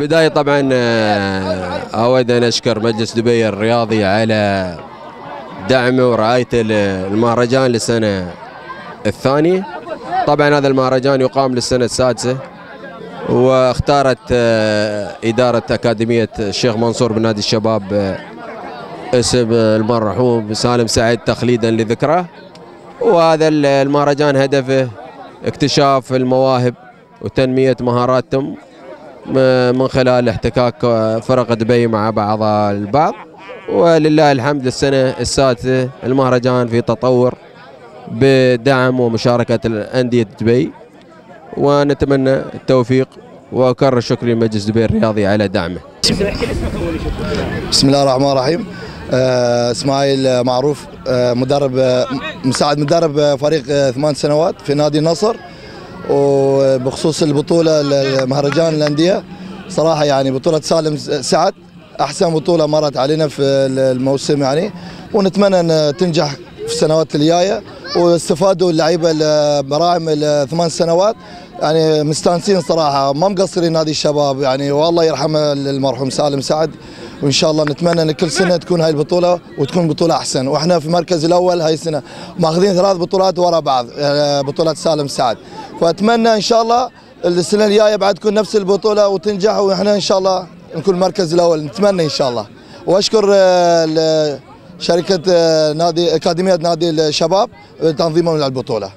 البداية طبعا آه، أود أن أشكر مجلس دبي الرياضي على دعمه ورعايته للمهرجان للسنة الثانية. طبعا هذا المهرجان يقام للسنة السادسة واختارت آه، إدارة أكاديمية الشيخ منصور بن نادي الشباب آه، اسم المرحوم سالم سعيد تخليدا لذكراه وهذا المهرجان هدفه اكتشاف المواهب وتنمية مهاراتهم من خلال احتكاك فرق دبي مع بعض البعض. ولله الحمد السنة السادسة المهرجان في تطور بدعم ومشاركة الأندية دبي. ونتمنى التوفيق وأكرر شكري لمجلس دبي الرياضي على دعمه. بسم الله الرحمن الرحيم. آه، إسماعيل معروف آه، مدرب آه، مساعد مدرب فريق ثمان سنوات في نادي النصر وبخصوص البطولة المهرجان الأندية صراحة يعني بطولة سالم سعد أحسن بطولة مرت علينا في الموسم يعني ونتمنى أن تنجح في السنوات الجاية. واستفادوا اللعيبة براعم الثمان سنوات يعني مستانسين صراحة ما مقصرين نادي الشباب يعني والله يرحم المرحوم سالم سعد وإن شاء الله نتمنى أن كل سنة تكون هاي البطولة وتكون بطولة أحسن. وإحنا في المركز الأول هاي السنة ماخذين ثلاث بطولات ورا بعض آه، بطولة سالم سعد. فاتمنى إن شاء الله السنة الجاية بعد تكون نفس البطولة وتنجح وإحنا إن شاء الله نكون المركز الأول. نتمنى إن شاء الله. وأشكر آه، شركة آه، نادي أكاديمية نادي الشباب تنظيمهم للبطولة.